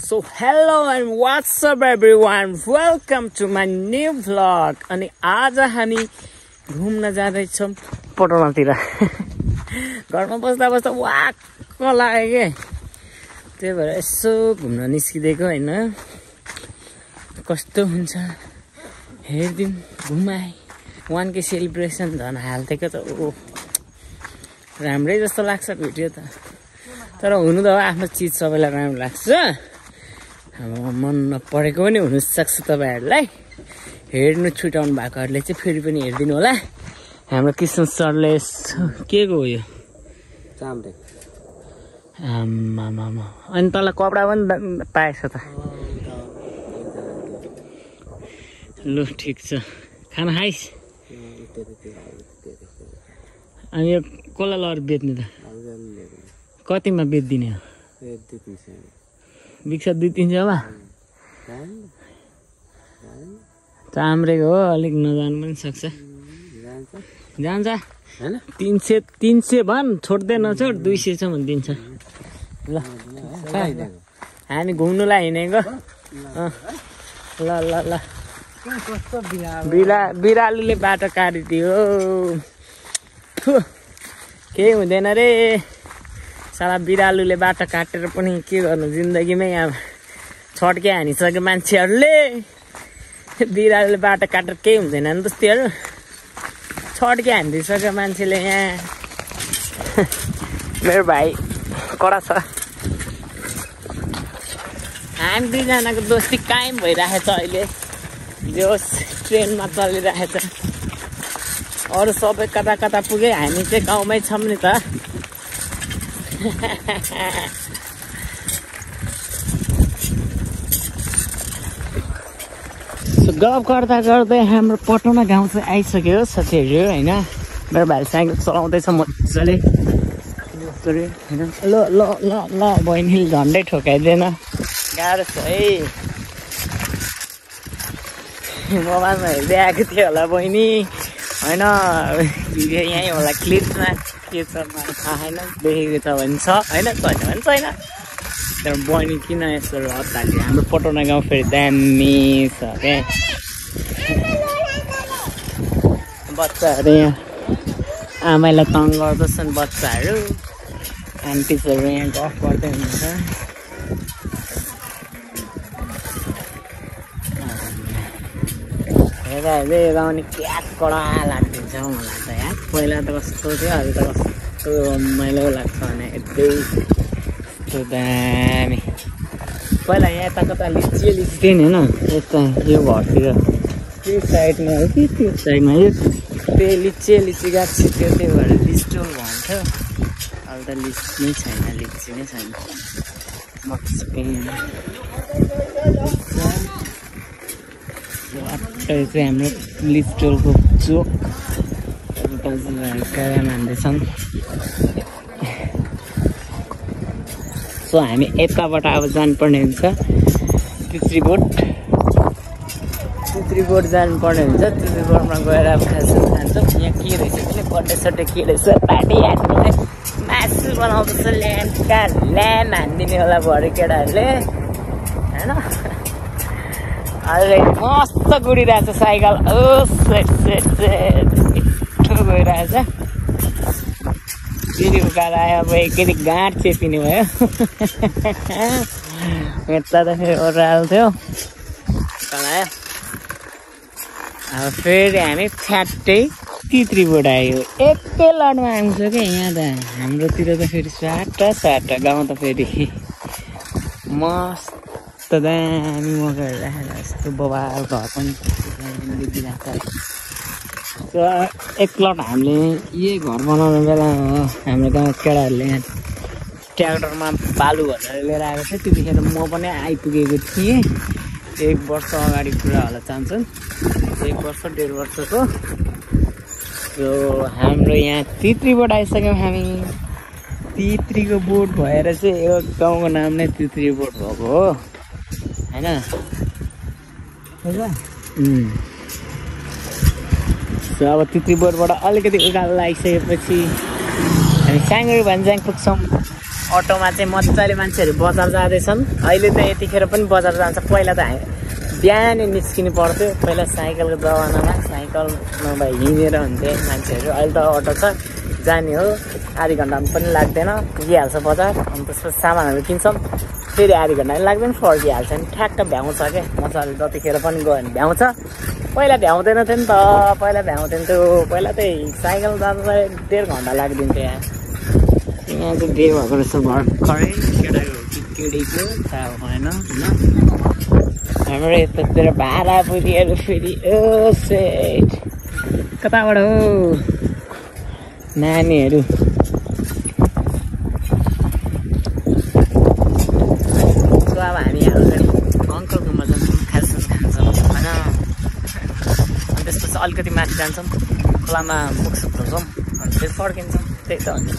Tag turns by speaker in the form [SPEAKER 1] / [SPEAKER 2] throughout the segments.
[SPEAKER 1] So hello and what's up everyone welcome to my new vlog अनि आज हामी घुम्न जाँदैछौँ पटनातिर। घरमा बस्दा बस्दा वाक्क लाग्यो कि? त्यही भएर यसो घुम्न निस्किदिएको होइन। कस्तो हुन्छ? हेरिदिउँ। घुमाए वान के सेलिब्रेसन झन् हालिदिएको त ओ राम्रै जस्तो लाग्छ भिडियो त। तर हुनु त आफ्नो चिज सबैलाई राम्रो लाग्छ। मन नपरेको पनि हुनसक्छ तपाईँहरूलाई। हेर्नु छुट्याउनु भएकोहरूले चाहिँ फेरि पनि हेरिदिनु होला। हाम्रो कृष्ण सरले के को हो यो?
[SPEAKER 2] चाम्रे
[SPEAKER 1] आमामामा अनि तँलाई कपडा पनि पाएछ त। लु ठिक छ। खाना खाइस्? अनि यो कसलाई लगेर बेच्ने त? कतिमा बेचिदिने हो? बिक्छ दुई तिन सयमा चाम्रेको हो अलिक नजानु पनि सक्छ। जान्छ?
[SPEAKER 2] होइन?
[SPEAKER 1] तिन सय तिन सय भन् छोड्दै नछोड दुई सयसम्म दिन्छ। ल हामी घुम्नुलाई हिँडेको। ल ल ल। बिरा बिरालुले बाटो काटिदियो। केही हुँदैन रे। साला बिरालुले बाटो काटेर पनि के गर्नु? जिन्दगीमै अब छड्के हानिसक्यो मान्छेहरूले। बिरालुले बाटो काटेर केही हुँदैन नि जस्तैहरू छड्के हानिदिइसक्यो मान्छेले यहाँ। मेरो भाइ कडा छ। हामी दुईजनाको दोस्ती कायम भइरहेछ अहिले। जोस ट्रेनमा चलिरहेछ। अरू सबै कता कता पुगे हामी चाहिँ गाउँमै छौँ नि त। गफ गर्दा गर्दै हाम्रो पटौना गाउँ चाहिँ आइसक्यो साथीहरू होइन? मेरो भाइ साइकल चलाउँदैछ मजाले। ल ल ल ल बहिनीले झन्डै ठोकाइदिएन। गाह्रो छ है। मोबाइलमा हेर्दै आएको थियो होला बहिनी। होइन यहीँ होला क्लिपमा के छ मलाई थाहा छैन देखेको छ भने छ होइन छैन भने छैन। तर बहिनी किन यस्तो हतार हाम्रो पटौना गाउँ फेरि दामी छ क्या बच्चाहरू यहाँ आमालाई तङ गर्दछन् बच्चाहरू। आन्टिजहरू यहाँ गफ गर्दै हुनुहुन्छ। हेर्दा हेर्दै लगाउने क्या कडा लाग्दिन्छ हौ मलाई त यार। पहिला त कस्तो थियो अहिले त कस्तो रमाइलो लाग्छ भने यतै। यस्तो दामी। पहिला यहाँ कता लिची लिची थियो नि होइन यता यो घरतिर। त्यो साइडमा हो कि त्यो साइडमा यो? त्यो लिची लिची गाछ थियो त्यही भएर लिस्टोल भन्थ्यो। अहिले त लिची नै छैन लिची नै छैन। मजाकै चाहिँ हाम्रो लिस्टोलको चोक कायम हान्दैछन् सो हामी यताबाट अब जानुपर्ने हुन्छ तित्री बोट तित्री बोट जानुपर्ने हुन्छ तित्री बोटमा गएर अब खाजा खान्छौँ यहाँ के रहेछ भने बर्थडे सड्डे के रहेछ पार्टी हान्ने मासु बनाउँदैछ ल्यान्डका ल्याम्प हानिदिने होला भरे केटाहरूले होइन अहिले मस्त गुडिरहेछ साइकल। ओ सेट मिठो गइरहेछ फेरि उकालो आयो अब एकचोटि गाँठ चेपिने भयो। यता त फेरि ओह्रालो थियो आयो। अब फेरि हामी छ्याट्टै तित्रीबाट आयो। एकै लडमा आउँछ क्या यहाँ त? हाम्रोतिर त फेरि स्वाट स्वाट गाउँ त फेरि। मस्त। दामी मकै राखेर यस्तो बबाल घर पनि देखिरहेको छ एक प्लट हामीले यही घर बनाउने बेलामा हाम्रो गाउँ केटाहरूले ट्र्याक्टरमा बालु भनेर लिएर आएको थियो त्यतिखेर म पनि आइपुगेको थिएँ एक वर्ष अगाडि कुरा होला चाहन्छन् एक वर्ष डेढ वर्षको यो हाम्रो यहाँ तित्रीबाट आइसक्यौँ हामी तित्रीको बोट भएर चाहिँ यो गाउँको नाम नै तित्री बोट भएको हो होइन. सो अब तित्री बोटबाट अलिकति उकालो लागिसकेपछि हामी साङ्गुरी भन्ज्याङ पुग्छौँ। अटोमा चाहिँ मजाले मान्छेहरू बजार जाँदैछन्। अहिले त यतिखेर पनि बजार जान्छ। पहिला त हामी बिहानै निस्किनु पर्थ्यो। पहिला साइकलको जमानामा साइकल नभए हिँडेर हुन्थे मान्छेहरू। अहिले त अटो छ। जाने हो। आधी घन्टामा पनि लाग्दैन। पुगिहाल्छ बजार। अनि त्यसपछि सामानहरू किन्छौँ। फेरि आधी घन्टा पनि लाग्दैन फर्किहाल्छ नि। ठ्याक्क भ्याउँछ क्या मजाले जतिखेर पनि गयो भने भ्याउँछ। पहिला भ्याउँदैन थियो नि त पहिला भ्याउँदैन थियो पहिला चाहिँ साइकल जाँदा डेढ घन्टा लाग्दिन्थ्यो यहाँ। यहाँ चाहिँ डे भएको रहेछ भर्खरै केटाको केटीको थाहा भएन होइन। हाम्रो यतातिर भाडा पुरीहरू फेरि। ओ सेट कताबाट हो? नानीहरू सो अब हामी अगाडि अङ्कलकोमा जान्छौँ खाजा खान्छौँ होइन अनि त्यसपछि अलिकति माथि जान्छौँ। खोलामा मुखसुख धुन्छौँ अनि फेरि फर्किन्छौँ। त्यही त हुन्छ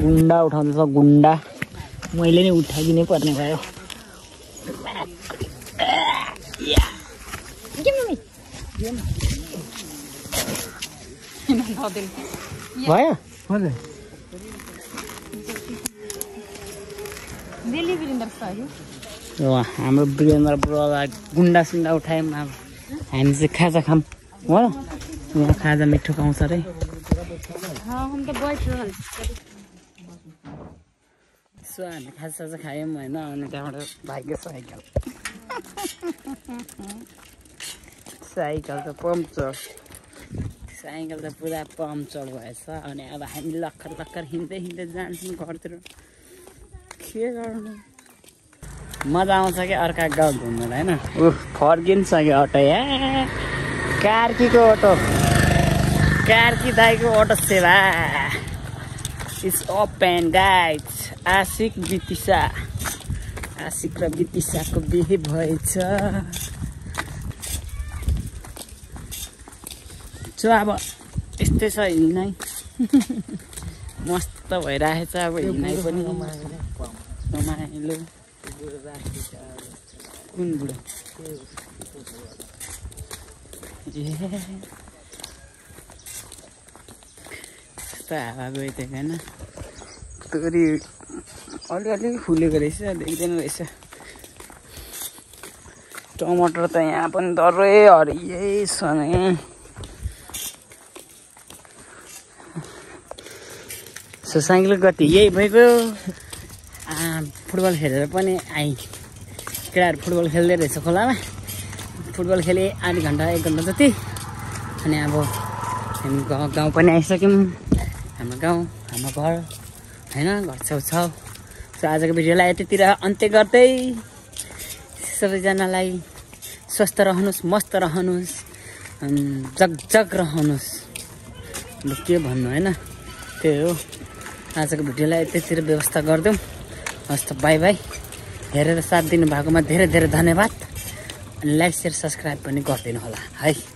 [SPEAKER 1] गुन्डा उठाउँदैछ गुन्डा। मैले नै उठाइदिनै पर्ने भयो। भयो?
[SPEAKER 2] हजुर।
[SPEAKER 1] यो हाम्रो वीरेन्द्र ब्रोलाई गुन्डा सुन्डा उठायौँ। अब हामी चाहिँ खाजा खाऊँ। हो? यहाँ खाजा मिठो पाउँछ अरे। सो हामी खाजा साजा खायौँ होइन अनि त्यहाँबाट भाग्यो साइकल। साइकल त पम्चर। साइकल त पुरा पम्चर भएछ अनि अब हामी लक्खर लक्खर हिँड्दै हिँड्दै जान्छौँ घरतिर। के गर्नु? मजा आउँछ क्या अर्का गाउँ घुम्नुलाई होइन? ऊ फर्किन्छ कि अटो या? कार्कीको अटो। कार्की दाईको अटो सेवा। It's up and guide Ashik Bitisa. Ashik र बितिसाको बिहे भएछ। सो अब यस्तै छ हिँडाइ मस्त भइरहेछ अब हिँडाइ पनि रमाइलो। कुन बुढो ए यस्तो हावा गइदिएको होइन तोरी अलिअलि फुलेको रहेछ देख्दैन रहेछ टमाटर त यहाँ पनि डरै हरियै छ साइकल गति यही भइगयो फुटबल खेलेर पनि आइ केटाहरू फुटबल खेल्दै रहेछ खोलामा। फुटबल खेलेँ आधी घन्टा एक घन्टा जति। अनि अब हामी गाउँ गाउँ पनि आइसक्यौँ। हाम्रो गाउँ हाम्रो घर होइन घर छेउछाउ सो आजको भिडियोलाई यतितिर अन्त्य गर्दै सबैजनालाई स्वस्थ रहनुहोस् मस्त रहनुहोस् अम्, जग जग रहनुहोस्। अब के भन्नु होइन? त्यही हो। आजको भिडियोलाई यतैतिर व्यवस्था गरिदिउँ। हस् त बाई बाई। हेरेर साथ दिनुभएकोमा धेरै धेरै धन्यवाद। लाइक सेयर सब्सक्राइब पनि गरिदिनु होला है।